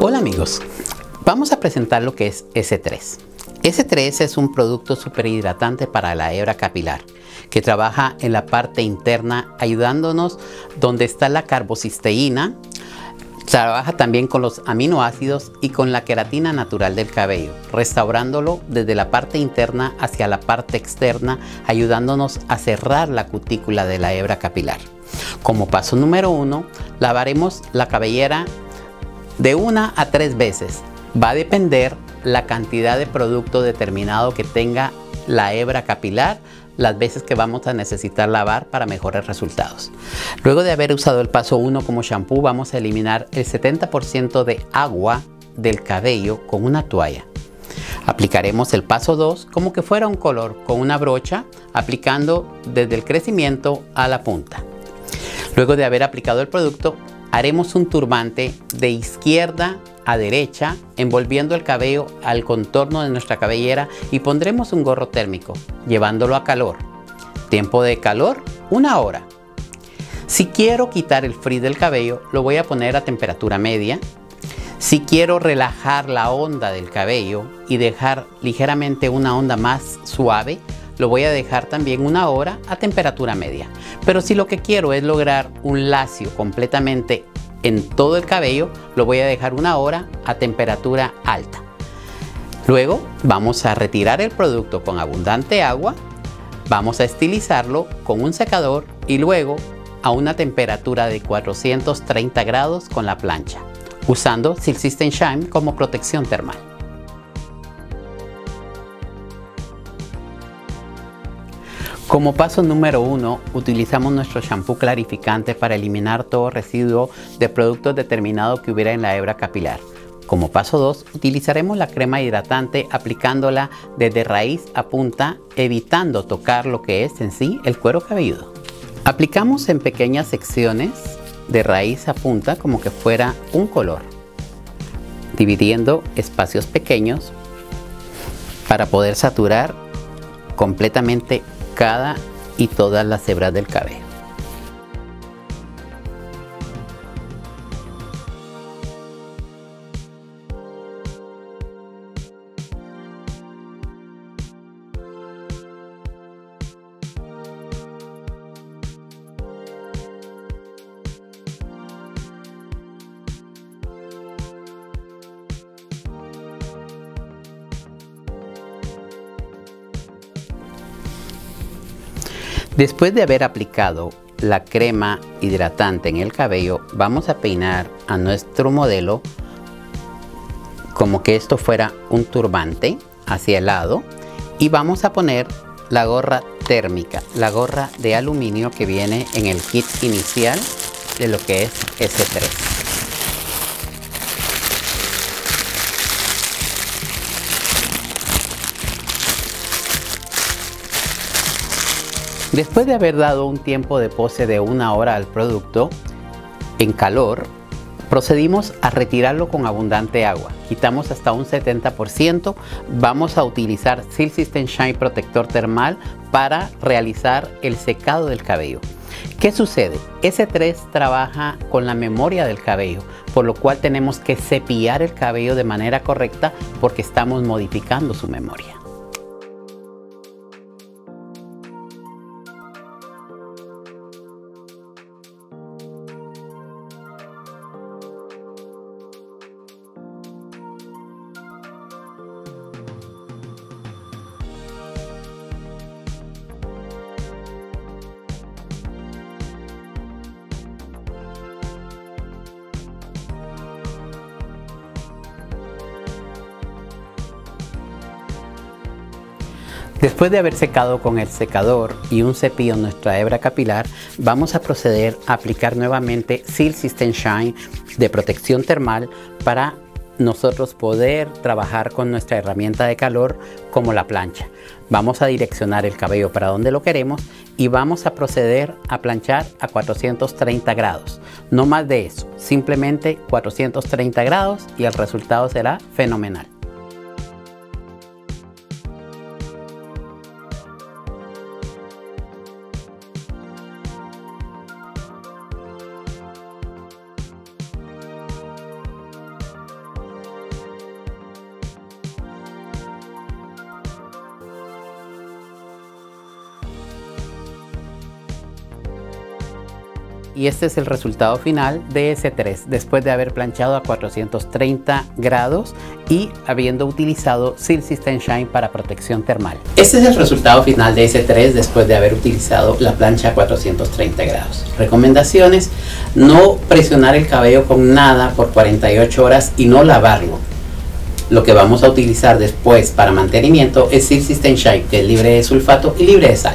Hola amigos, vamos a presentar lo que es S3. S3 es un producto superhidratante para la hebra capilar que trabaja en la parte interna ayudándonos donde está la carbocisteína, Trabaja también con los aminoácidos y con la queratina natural del cabello, restaurándolo desde la parte interna hacia la parte externa, ayudándonos a cerrar la cutícula de la hebra capilar. Como paso número uno, lavaremos la cabellera de una a tres veces. Va a depender la cantidad de producto determinado que tenga la hebra capilar las veces que vamos a necesitar lavar para mejores resultados. Luego de haber usado el paso 1 como shampoo, vamos a eliminar el 70% de agua del cabello con una toalla. Aplicaremos el paso 2 como que fuera un color con una brocha, aplicando desde el crecimiento a la punta. Luego de haber aplicado el producto, haremos un turbante de izquierda a derecha, envolviendo el cabello al contorno de nuestra cabellera y pondremos un gorro térmico, llevándolo a calor. Tiempo de calor, una hora. Si quiero quitar el frizz del cabello, lo voy a poner a temperatura media. Si quiero relajar la onda del cabello y dejar ligeramente una onda más suave, lo voy a dejar también una hora a temperatura media. Pero si lo que quiero es lograr un lacio completamente en todo el cabello, lo voy a dejar una hora a temperatura alta. Luego vamos a retirar el producto con abundante agua, vamos a estilizarlo con un secador y luego a una temperatura de 430 grados con la plancha, usando Silk System Shine como protección termal. Como paso número uno, utilizamos nuestro shampoo clarificante para eliminar todo residuo de productos determinados que hubiera en la hebra capilar. Como paso 2, utilizaremos la crema hidratante aplicándola desde raíz a punta, evitando tocar lo que es en sí el cuero cabelludo. Aplicamos en pequeñas secciones de raíz a punta como que fuera un color, dividiendo espacios pequeños para poder saturar completamente cada y todas las hebras del cabello. Después de haber aplicado la crema hidratante en el cabello, vamos a peinar a nuestro modelo como que esto fuera un turbante hacia el lado y vamos a poner la gorra térmica, la gorra de aluminio que viene en el kit inicial de lo que es S3. Después de haber dado un tiempo de pose de una hora al producto en calor, procedimos a retirarlo con abundante agua. Quitamos hasta un 70%. Vamos a utilizar Silk System Shine Protector Termal para realizar el secado del cabello. ¿Qué sucede? S3 trabaja con la memoria del cabello, por lo cual tenemos que cepillar el cabello de manera correcta porque estamos modificando su memoria. Después de haber secado con el secador y un cepillo nuestra hebra capilar, vamos a proceder a aplicar nuevamente Seal System Shine de protección termal para nosotros poder trabajar con nuestra herramienta de calor como la plancha. Vamos a direccionar el cabello para donde lo queremos y vamos a proceder a planchar a 430 grados. No más de eso, simplemente 430 grados y el resultado será fenomenal. Y este es el resultado final de S3 después de haber planchado a 430 grados y habiendo utilizado Seal System Shine para protección termal. Este es el resultado final de S3 después de haber utilizado la plancha a 430 grados. Recomendaciones, no presionar el cabello con nada por 48 horas y no lavarlo. Lo que vamos a utilizar después para mantenimiento es Seal System Shine que es libre de sulfato y libre de sal.